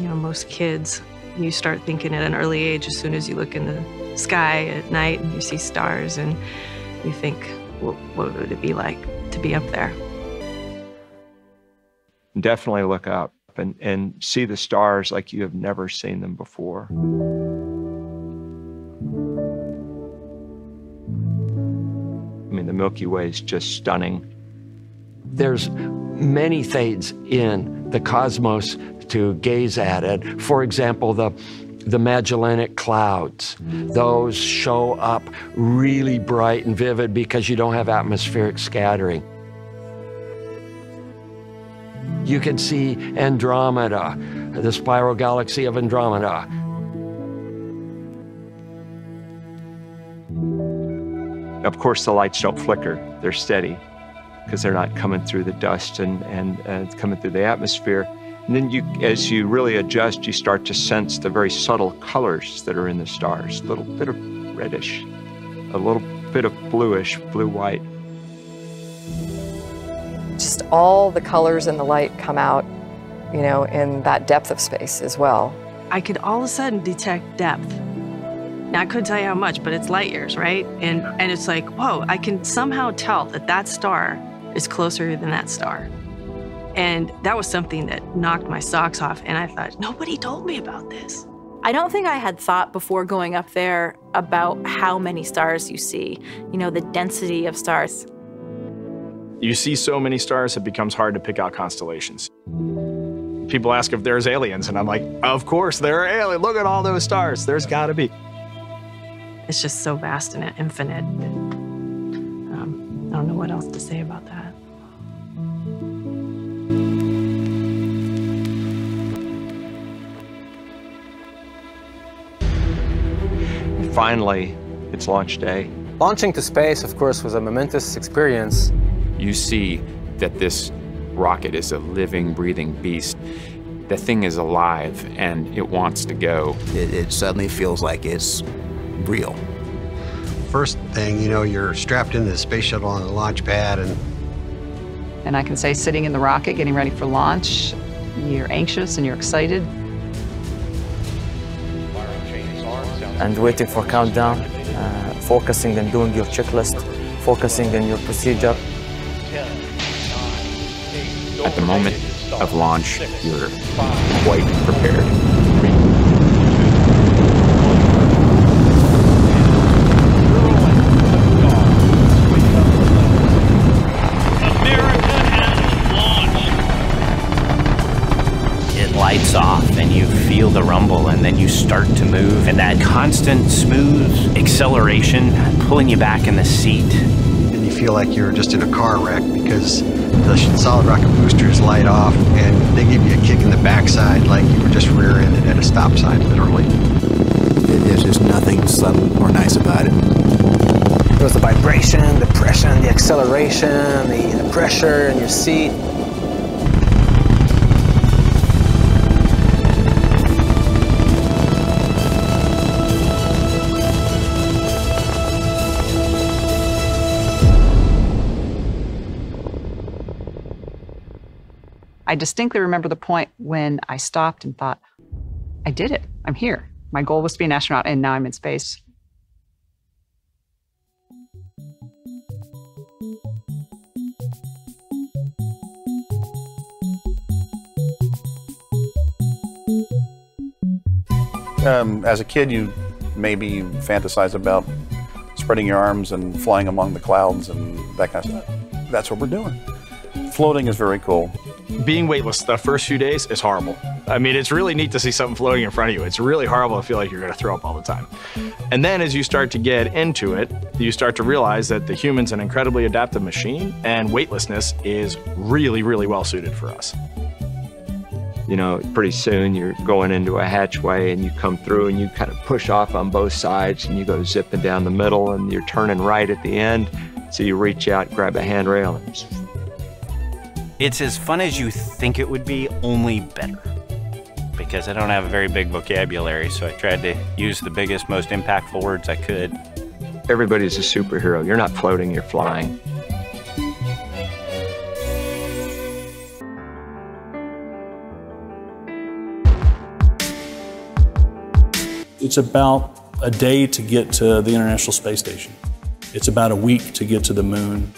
you know, most kids, you start thinking at an early age as soon as you look in the sky at night and you see stars and you think, well, what would it be like to be up there? Definitely look up and, and see the stars like you have never seen them before. I mean, the Milky Way is just stunning. There's many things in the cosmos to gaze at it. For example, the the Magellanic Clouds. Those show up really bright and vivid because you don't have atmospheric scattering. You can see Andromeda, the spiral galaxy of Andromeda. Of course, the lights don't flicker, they're steady because they're not coming through the dust and, and uh, coming through the atmosphere. And then you, as you really adjust, you start to sense the very subtle colors that are in the stars. A little bit of reddish, a little bit of bluish, blue-white. Just all the colors and the light come out, you know, in that depth of space as well. I could all of a sudden detect depth. Now, I couldn't tell you how much, but it's light years, right? And, and it's like, whoa, I can somehow tell that that star is closer than that star. And that was something that knocked my socks off. And I thought, nobody told me about this. I don't think I had thought before going up there about how many stars you see, you know, the density of stars. You see so many stars, it becomes hard to pick out constellations. People ask if there's aliens, and I'm like, of course there are aliens. Look at all those stars. There's got to be. It's just so vast and infinite. That, I don't know what else to say about that. Finally, it's launch day. Launching to space, of course, was a momentous experience. You see that this rocket is a living, breathing beast. The thing is alive and it wants to go. It, it suddenly feels like it's real. First thing, you know, you're strapped into the space shuttle on the launch pad and and I can say sitting in the rocket getting ready for launch, you're anxious and you're excited. And waiting for countdown, uh, focusing and doing your checklist, focusing on your procedure. At the moment of launch, you're quite prepared. The rumble and then you start to move and that constant smooth acceleration pulling you back in the seat. And you feel like you're just in a car wreck because the solid rocket boosters light off and they give you a kick in the backside like you were just rear-ended at a stop sign literally. There's just nothing subtle or nice about it. It was the vibration the pressure the acceleration the, the pressure in your seat I distinctly remember the point when I stopped and thought, I did it. I'm here. My goal was to be an astronaut, and now I'm in space. Um, as a kid, you maybe fantasize about spreading your arms and flying among the clouds and that kind of stuff. That's what we're doing. Floating is very cool. Being weightless the first few days is horrible. I mean, it's really neat to see something floating in front of you. It's really horrible to feel like you're going to throw up all the time. And then as you start to get into it, you start to realize that the human's an incredibly adaptive machine and weightlessness is really, really well suited for us. You know, pretty soon you're going into a hatchway and you come through and you kind of push off on both sides and you go zipping down the middle and you're turning right at the end. So you reach out, grab a handrail, and it's as fun as you think it would be, only better. Because I don't have a very big vocabulary, so I tried to use the biggest, most impactful words I could. Everybody's a superhero. You're not floating, you're flying. It's about a day to get to the International Space Station. It's about a week to get to the moon,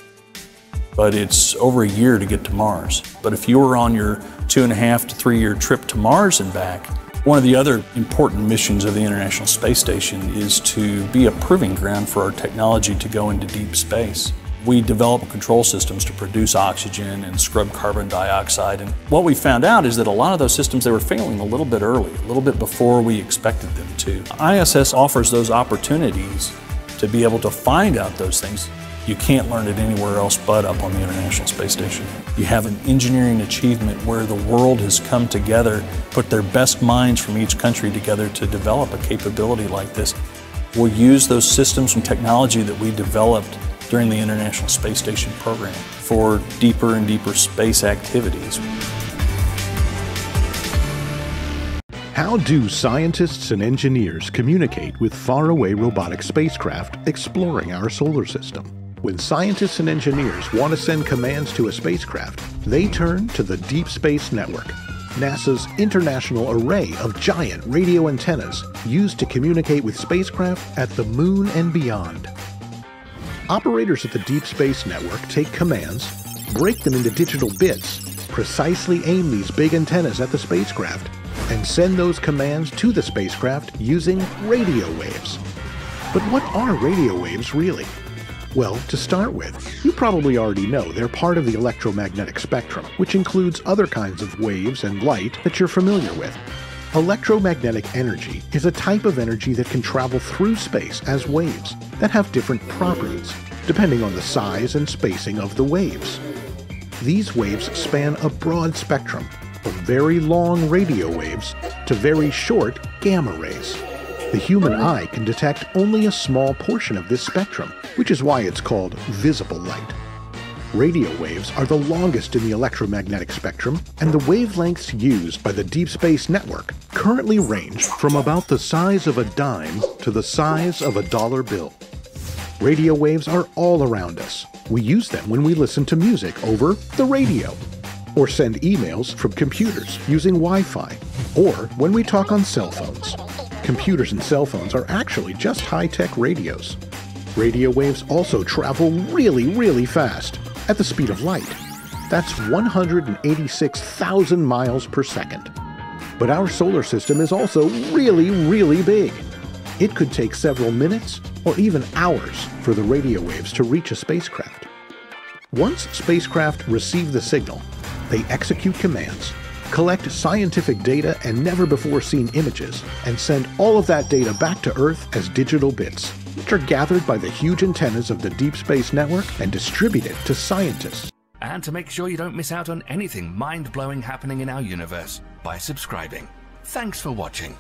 but it's over a year to get to Mars. But if you were on your two and a half to three year trip to Mars and back, one of the other important missions of the International Space Station is to be a proving ground for our technology to go into deep space. We develop control systems to produce oxygen and scrub carbon dioxide. And what we found out is that a lot of those systems, they were failing a little bit early, a little bit before we expected them to. ISS offers those opportunities to be able to find out those things. You can't learn it anywhere else but up on the International Space Station. You have an engineering achievement where the world has come together, put their best minds from each country together to develop a capability like this. We'll use those systems and technology that we developed during the International Space Station program for deeper and deeper space activities. How do scientists and engineers communicate with faraway robotic spacecraft exploring our solar system? When scientists and engineers want to send commands to a spacecraft, they turn to the Deep Space Network, NASA's international array of giant radio antennas used to communicate with spacecraft at the moon and beyond. Operators at the Deep Space Network take commands, break them into digital bits, precisely aim these big antennas at the spacecraft, and send those commands to the spacecraft using radio waves. But what are radio waves really? Well, to start with, you probably already know they're part of the electromagnetic spectrum, which includes other kinds of waves and light that you're familiar with. Electromagnetic energy is a type of energy that can travel through space as waves that have different properties, depending on the size and spacing of the waves. These waves span a broad spectrum, from very long radio waves to very short gamma rays. The human eye can detect only a small portion of this spectrum, which is why it's called visible light. Radio waves are the longest in the electromagnetic spectrum, and the wavelengths used by the Deep Space Network currently range from about the size of a dime to the size of a dollar bill. Radio waves are all around us. We use them when we listen to music over the radio, or send emails from computers using Wi Fi, or when we talk on cell phones. Computers and cell phones are actually just high tech radios. Radio waves also travel really, really fast, at the speed of light. That's 186,000 miles per second. But our solar system is also really, really big. It could take several minutes or even hours for the radio waves to reach a spacecraft. Once spacecraft receive the signal, they execute commands, collect scientific data and never before seen images, and send all of that data back to Earth as digital bits, which are gathered by the huge antennas of the Deep Space Network and distributed to scientists. And to make sure you don't miss out on anything mind blowing happening in our universe by subscribing. Thanks for watching.